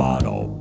bottle.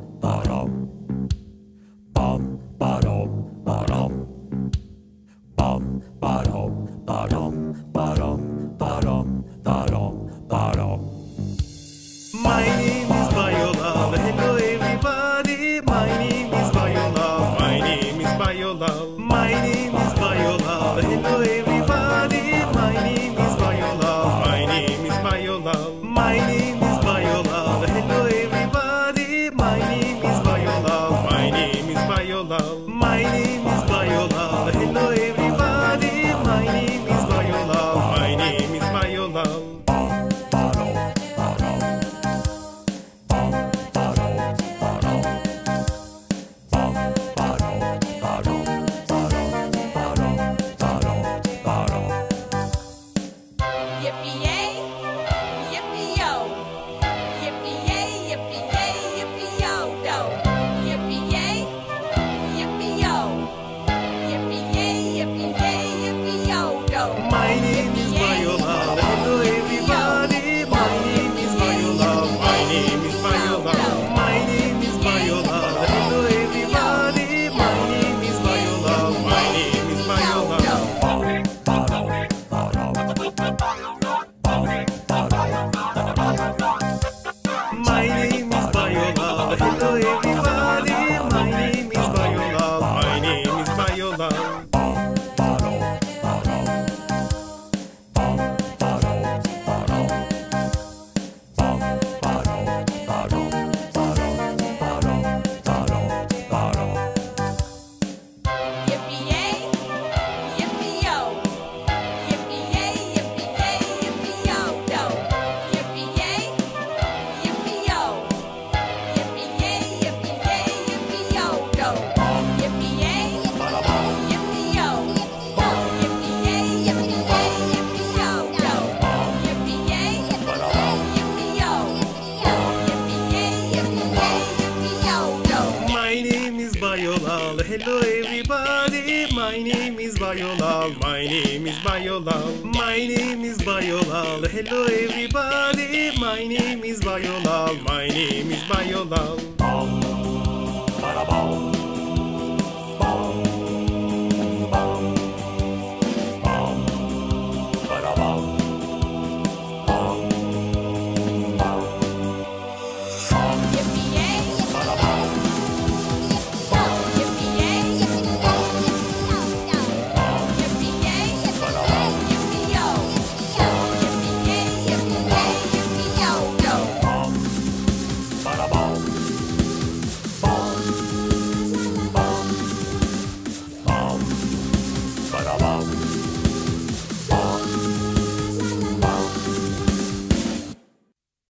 Viola. Hello everybody, my name is Viola. My name is Viola. My name is Viola. Hello everybody, my name is Viola. My name is Viola. out.